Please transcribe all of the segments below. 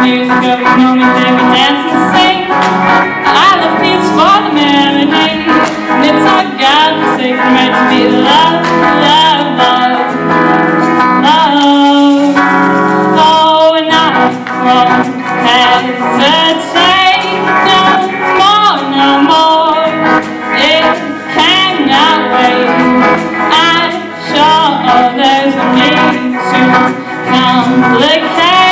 years ago, we only did but dance and sing. I love peace for the melody, and it's our God-forsaken right to be loved, loved, loved, loved. Oh, and I won't hesitate no more, no more. It cannot wait. I'm sure there's a need to complicate.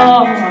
Oh.